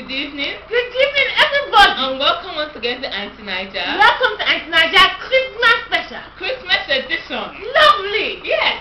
Good evening. Good evening, everybody. And welcome once again to Aunty Naija. Welcome to Aunty Naija Christmas special. Christmas edition. Lovely. Yes.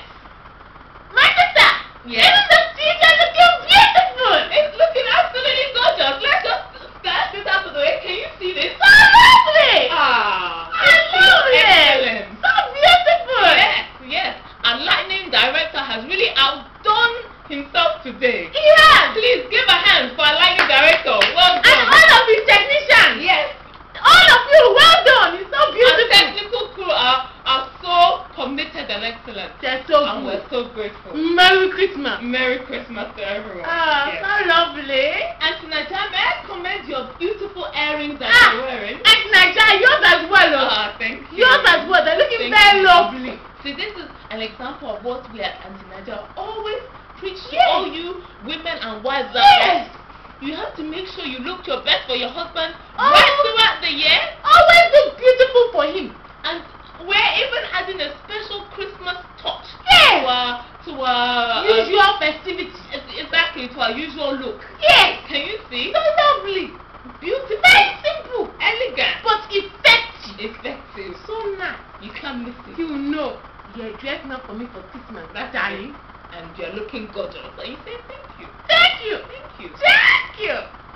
My sister. Yes. Even the teacher looking beautiful. It's looking absolutely gorgeous. Let's just start this out of the way. Can you see this? So lovely. Ah. I love it. Excellent. So beautiful. Yes, yes. Our lightning director has really outdone himself today. Yes. Please give a hand for our lightning director. Well done. And all of his technicians. Yes. All of you, well done. It's so beautiful. Our technical crew are, are so committed and excellent. They're so And we're so grateful. Merry Christmas. Merry Christmas to everyone. Ah, Yes. so lovely. And tonight, may I commend your beautiful earrings that Ah. you're wearing? Aunty Naija, yours as well. oh. Ah, thank you. Yours as well. They're looking Thank very you. lovely. See, this is an example of what we at Naija always preach to all you women and wives out Yes. You have to make sure you look your best for your husband Oh. right throughout the year. Always look beautiful for him. And we're even adding a special Christmas touch Yes. to our, to our Usual festivities. uh, exactly to our usual look. Yes. Can you see? So lovely. Beautiful, Very simple. elegant, But effective. effective. So nice. You can't miss it. You know. You're dressing up for me for Christmas. That's darling. And you're looking gorgeous. And you say thank you. Thank you. Thank you. Thank you.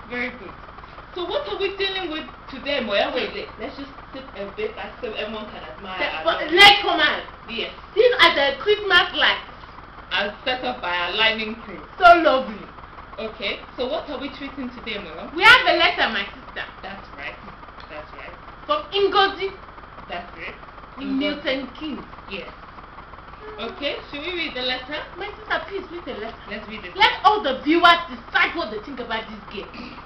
Very good. So what are we dealing with today, Moya? Wait, wait. Let's just sit a bit back so everyone can admire But come out. Yes. These are the Christmas lights. As set up by our lightning crew. So lovely. Okay. So what are we treating today, Moya? We have a letter, my sister, That's right. That's right. from Ngozi That's it. in Milton Keynes. Yes. Okay. Should we read the letter? My sister, please read the letter. Let's read it. Let all the viewers decide what they think about this game.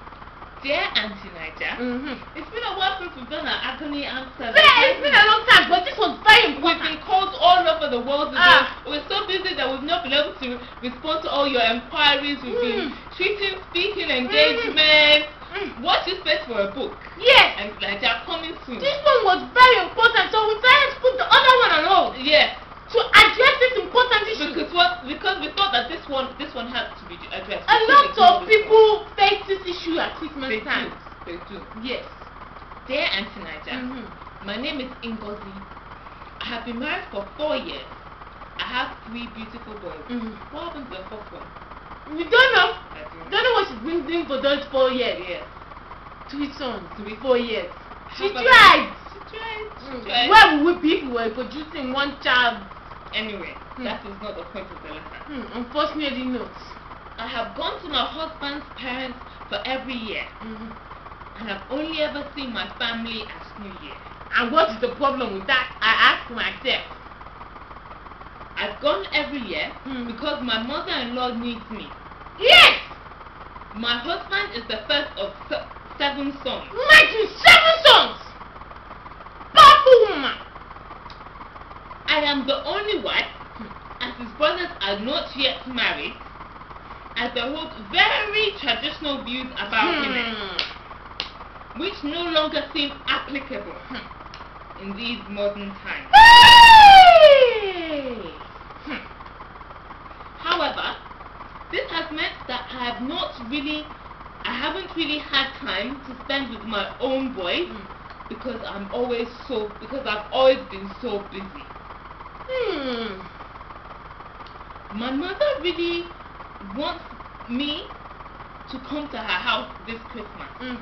Dear Aunty Naija, Mm-hmm. it's been a while since we've done our agony answer. Yeah, it's been a long time, but this was very important. We've been called all over the world. Ah. We're so busy that we've not been able to respond to all your inquiries. We've been Mm. treating, speaking engagement. Mm. Watch this space for a book. Yes, And like they're coming soon. this one was very important, so we decided to put the other one on hold Yes, to address this important issue. because what because we thought that this one this one had to be addressed. A lot of people face this issue at Christmas one. They time. do. They do. Yes. Dear Aunty Naija, Mhm. my name is Ngozi. I have been married for four years. I have three beautiful boys. Mhm. What happened to the fourth one? We don't know. I don't Don't know what she's been doing for those four years. Yes. Three sons, three, four years. She tried. She tried. She Mm. tried. Where would we be if we were producing one child? Anyway, Hmm. that is not the point of the letter. Hmm, unfortunately not. I have gone to my husband's parents for every year, Mhm. and I've only ever seen my family as New Year. And what is the problem with that? I ask myself. I've gone every year Hmm. because my mother-in-law needs me. Yes! My husband is the first of se- seven sons. Imagine seven sons! Powerful woman! I am the only wife, as his brothers are not yet married, as they hold very traditional views about women, Hmm. which no longer seem applicable in these modern times. Hey! Hmm. However, this has meant that I have not really, I haven't really had time to spend with my own boys because I'm always so, because I've always been so busy. Hmm. My mother really wants me to come to her house this Christmas, Mm.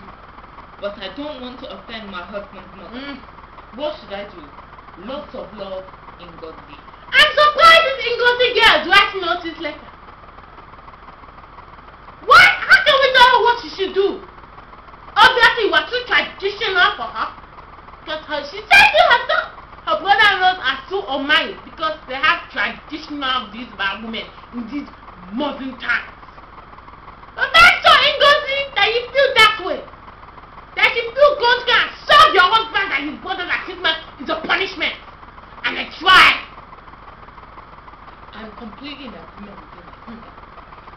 but I don't want to offend my husband's mother. Mm. What should I do? Lots of love in God's name. I'm surprised this Ngozi girl writing us this letter. What? How can we tell her what she should do? Obviously, we're too traditional for her. Because her, she said to herself, her brother-in-laws are so unmarried because they have traditional views about women in these modern times. But that's so Ngozi that you feel that way. That you feel God can serve your husband and his brothers at Christmas is a punishment and I try. I'm completely in agreement with you.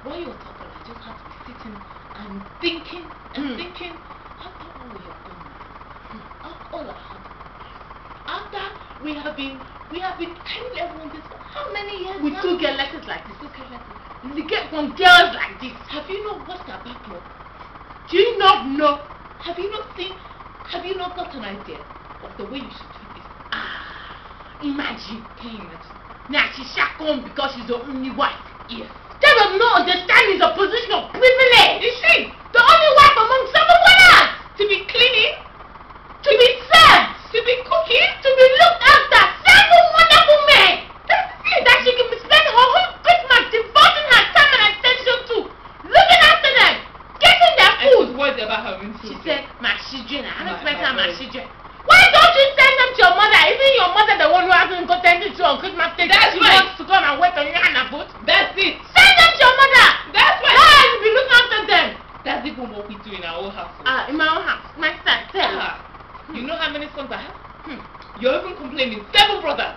When you were talking, I just had to be sitting and thinking and Hmm. thinking after all we have done after all I have after we have been we have been telling everyone this for how many years We now? still get letters like this. We still get letters. We get from girls like this. Have you not watched our backlog? Do you not know? Have you not seen? Have you not got an idea of the way you should treat this? Ah, imagine. Imagine? Now she's shaken because she's the only wife. Yes. They will not understand is a position of privilege. Is she? The only wife among seven winners. To be cleaning, To be served. to be cooking, To be looked after. Seven wonderful men. That's it. That she can spend her whole Christmas devoting her time and attention to. Looking after them. Getting their and she's food. worried about her own She children. said, my children, I My- haven't spent my time on my boys. children. Why don't you send them to your mother? Isn't your mother the one who hasn't got anything to on Christmas Day? That's she right. wants to come and wait on you and a foot. That's it. Send them to your mother. That's Why right. you be looking after them? That's even what we do in our own household. Ah, in my own house. My son, tell her. Ah, you know how many sons I have? Hmm. You're even complaining. Seven brothers.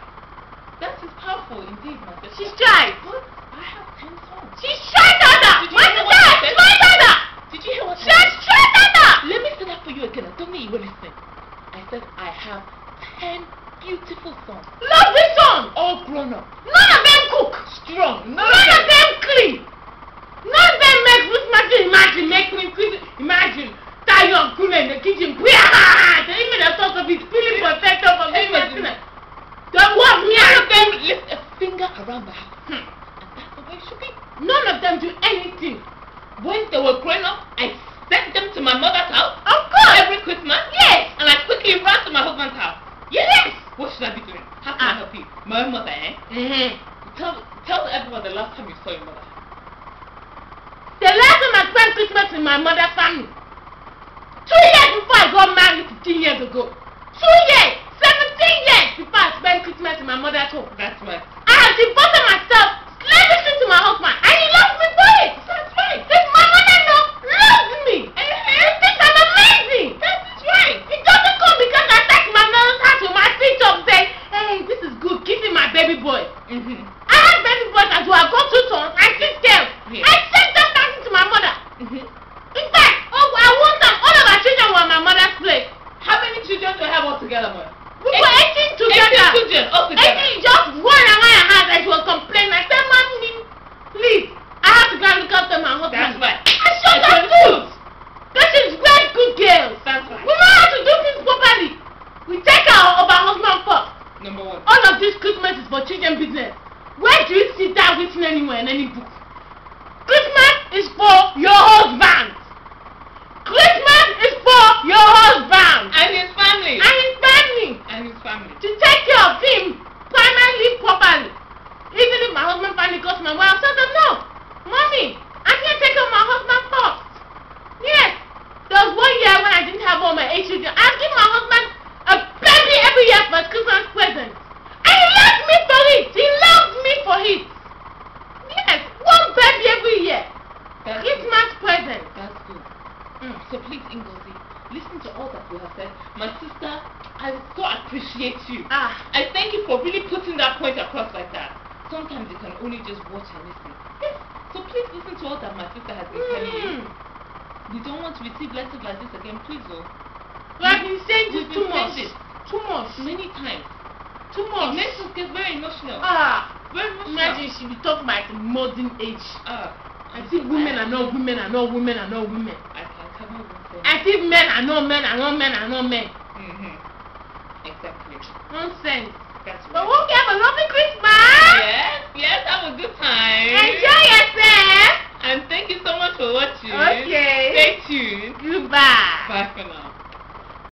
That is indeed, my sister. She's tried. But I have ten sons. She's tried harder. Did you My hear sister what I has said? tried harder. Did you hear what I She has said? tried harder. Let me say that for you again. I don't think you were listening. I said I have ten beautiful sons. Lovely son. All grown up. None of them cook. Strong. None of them saw your mother. The time I spent Christmas in my mother's family. Two years before I got married 15 years ago. Two years. 17 years before I spent Christmas in my mother's home. That's right. I have devoted myself slavishly to my husband 18 together. 18 children altogether. 18 just one around her house and she was complaining. I said, Mommy, please, I have to go and look after my husband. That's right. I showed right. food. That is very good girls. That's right. We know how to do things properly. We take care of our husband first. Number one. All of this Christmas is for children business. Where do you see that written anywhere in any book? Christmas is for your husband. Christmas is for your husband And his family. and his family And his family. To take care of him primarily properly. Even if my husband finally got my wife, tell them oh, no. Mommy, here to take care of my husband first. Yes. There was one year when I didn't have all my eight children. I give my husband a baby every year for his Christmas present. And he loves me for it. He loves me for it. Yes, one baby every year. That's good. Christmas present. That's good. Mm. So please, Ngozi, listen to all that we have said. My sister, I so appreciate you. Ah, I thank you for really putting that point across like that. Sometimes you can only just watch and listen. Yes. So please listen to all that my sister has been telling you. mm. We don't want to receive letters like this again, please, oh. we have been saying this too much. this Too much. many times. Too It much. makes us get very emotional. Ah, very emotional. imagine she be talking about the modern age. Ah, I see women are not women are not women are not women. I can with. I see men are not men are not men are not men. Nonsense. That's But right. hope you have a lovely Christmas. Yes, yes, have a good time. Enjoy yourself. And thank you so much for watching. Okay. Stay tuned. Goodbye. Bye for now.